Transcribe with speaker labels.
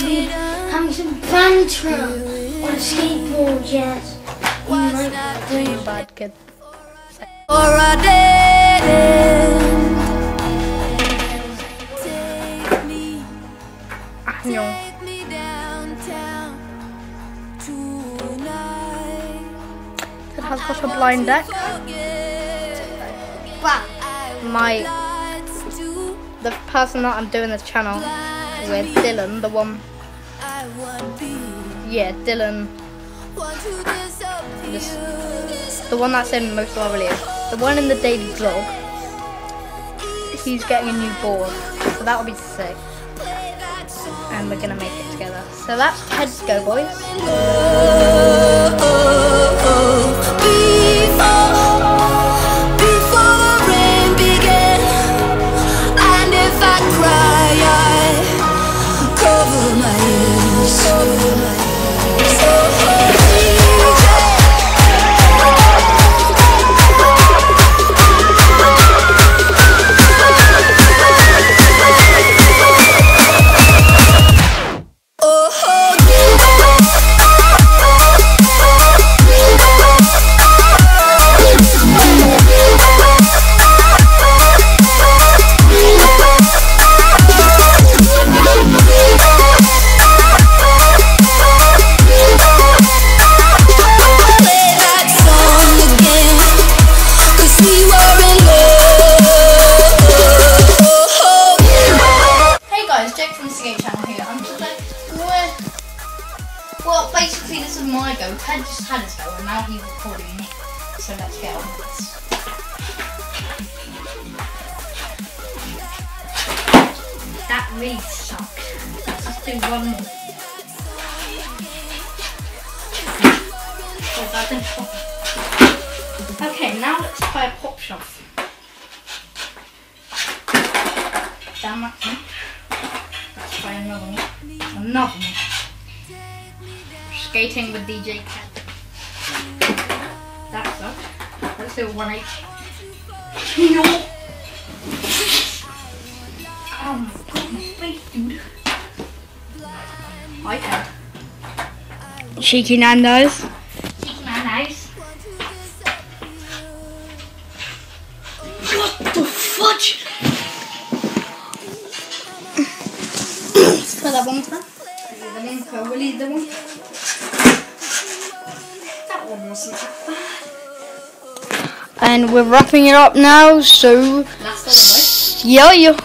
Speaker 1: dude. Having some banter on a skateboard, yes. You might be
Speaker 2: You bad kid.
Speaker 3: Or a downtown tonight.
Speaker 2: It has got a blind deck.
Speaker 1: But
Speaker 2: My. The person that I'm doing this channel with, Dylan, the one yeah, Dylan the one that's in most of our videos. The one in the daily vlog. He's getting a new board. So that'll be sick. And we're gonna make it together. So that's heads go boys. Well, basically this is my go. Ted just had his go and now he's recording me. So let's get on with this. That really sucked. Let's just do one more. Oh. Okay, now let's try a pop shot. Damn it. Let's try another one. Another one. Skating with DJ Cat. That sucked. Let's do a 180. No! Oh my god, my face, dude. Hi, Ted.
Speaker 1: Cheeky Nando's.
Speaker 2: Cheeky man, nice. What the fudge? Let's try that one more time. Leave the link, I will leave the one. That one wasn't that bad.
Speaker 1: And we're wrapping it up now, so
Speaker 2: Last the way.
Speaker 1: yeah, yeah.